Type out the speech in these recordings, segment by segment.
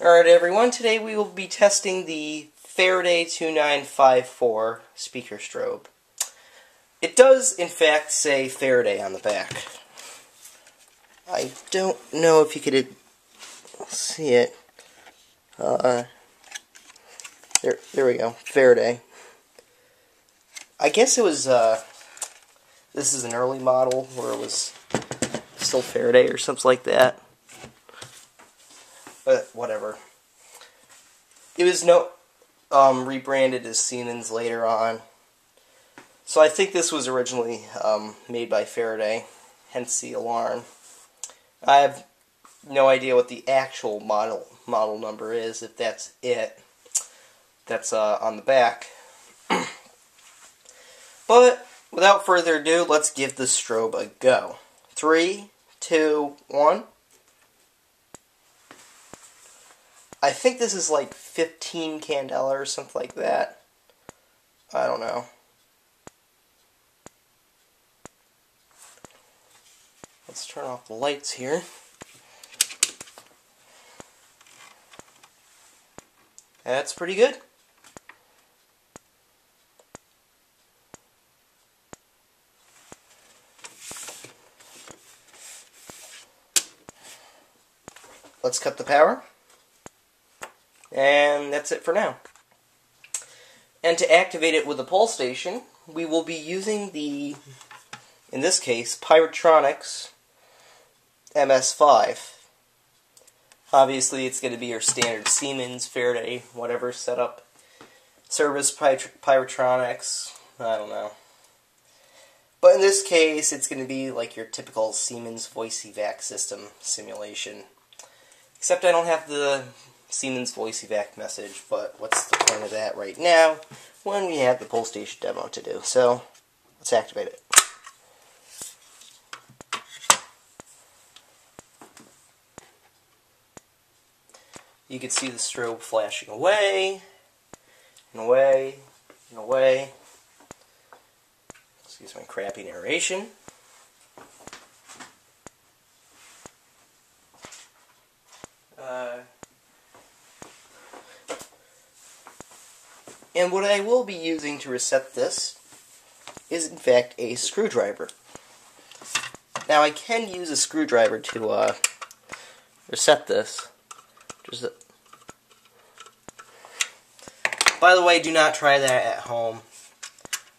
Alright everyone, today we will be testing the Faraday 2954 speaker strobe. It does in fact say Faraday on the back. I don't know if you could see it. Uh, there, there we go, Faraday. I guess it was, uh, this is an early model where it was still Faraday or something like that but whatever. It was no um, rebranded as Siemens later on. So I think this was originally um, made by Faraday, hence the alarm. I have no idea what the actual model model number is, if that's it. That's uh, on the back. but without further ado, let's give the strobe a go. Three, two, one. I think this is like 15 candela or something like that. I don't know. Let's turn off the lights here. That's pretty good. Let's cut the power. And that's it for now. And to activate it with the pull station, we will be using the, in this case, Pyrotronics MS5. Obviously, it's going to be your standard Siemens, Faraday, whatever setup. Cerberus Pyrotronics, I don't know. But in this case, it's going to be like your typical Siemens voice evac system simulation. Except I don't have the Siemens voice evac message, but what's the point of that right now when we have the pull station demo to do? So let's activate it. You can see the strobe flashing away, and away, and away. Excuse my crappy narration. And what I will be using to reset this is in fact a screwdriver. Now I can use a screwdriver to uh, reset this. Just a... By the way, do not try that at home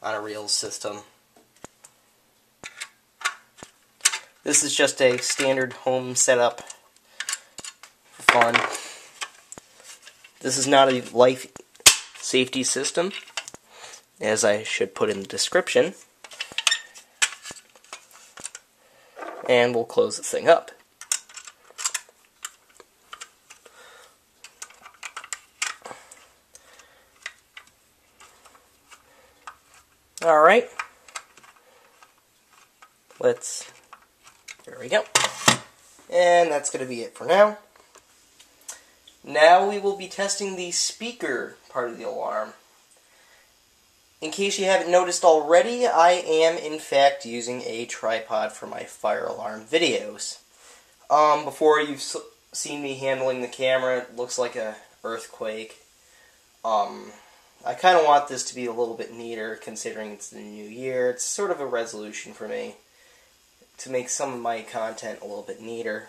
on a real system. This is just a standard home setup for fun. This is not a life safety system, as I should put in the description. And we'll close the thing up. Alright. Let's, there we go. And that's going to be it for now. Now we will be testing the speaker part of the alarm. In case you haven't noticed already, I am in fact using a tripod for my fire alarm videos. Um, before you've seen me handling the camera, it looks like a earthquake. Um, I kind of want this to be a little bit neater considering it's the new year. It's sort of a resolution for me to make some of my content a little bit neater.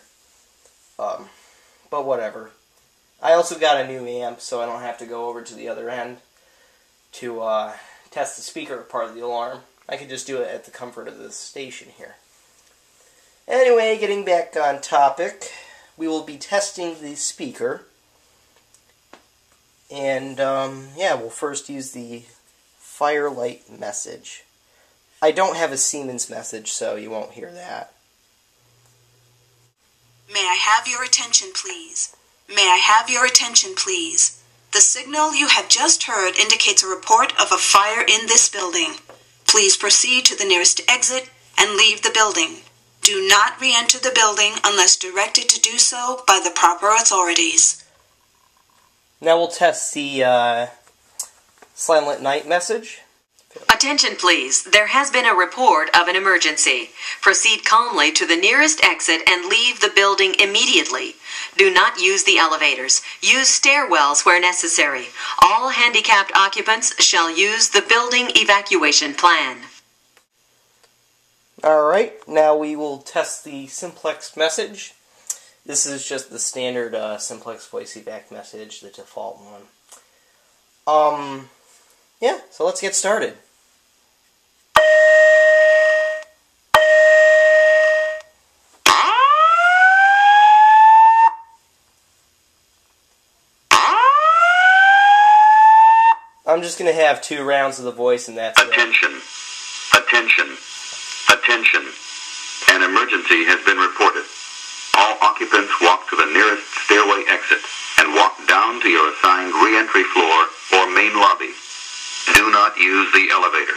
Um, but whatever. I also got a new amp, so I don't have to go over to the other end to uh, test the speaker part of the alarm. I can just do it at the comfort of the station here. Anyway, getting back on topic, we will be testing the speaker. And, um, yeah, we'll first use the Fire-Lite message. I don't have a Siemens message, so you won't hear that. May I have your attention, please? May I have your attention, please? The signal you have just heard indicates a report of a fire in this building. Please proceed to the nearest exit and leave the building. Do not re enter the building unless directed to do so by the proper authorities. Now we'll test the uh, Silent Knight message. Attention, please. There has been a report of an emergency. Proceed calmly to the nearest exit and leave the building immediately. Do not use the elevators. Use stairwells where necessary. All handicapped occupants shall use the building evacuation plan. Alright, now we will test the simplex message. This is just the standard uh, simplex voice evac message, the default one. Um, yeah, so let's get started. I'm just going to have two rounds of the voice and that's it. Attention. Attention. Attention. An emergency has been reported. All occupants walk to the nearest stairway exit and walk down to your assigned re-entry floor or main lobby. Do not use the elevator.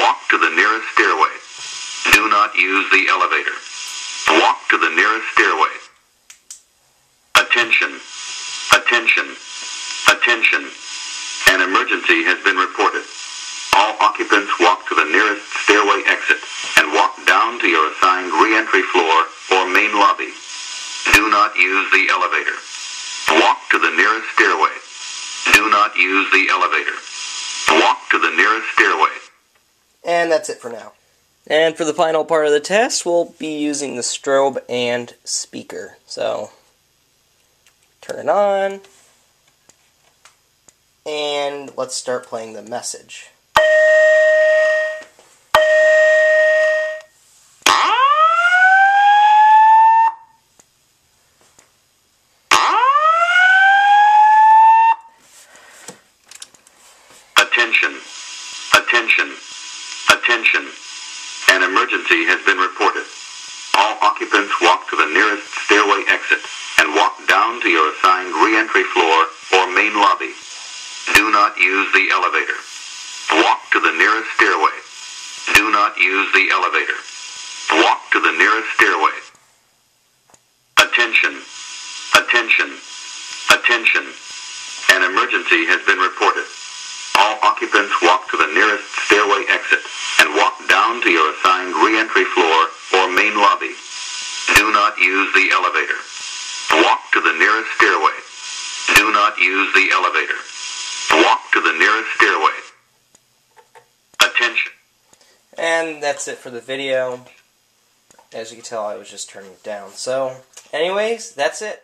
Walk to the nearest stairway. Do not use the elevator. Walk to the nearest stairway. Attention. Attention. Attention. An emergency has been reported. All occupants walk to the nearest stairway exit and walk down to your assigned re-entry floor or main lobby. Do not use the elevator. Walk to the nearest stairway. Do not use the elevator. Walk to the nearest stairway. And that's it for now. And for the final part of the test, we'll be using the strobe and speaker. So, turn it on. And let's start playing the message. Attention. Attention. Attention. An emergency has been reported. All occupants walk to the nearest stairway exit and walk down to your assigned re-entry floor or main lobby. Do not use the elevator. Walk to the nearest stairway. Do not use the elevator. Walk to the nearest stairway. Attention. Attention. Attention. An emergency has been reported. All occupants walk to the nearest stairway exit and walk down to your assigned re-entry floor or main lobby. Do not use the elevator. Walk to the nearest stairway. Do not use the elevator. Walk to the nearest stairway. Attention. And that's it for the video. As you can tell, I was just turning it down. So, anyways, that's it.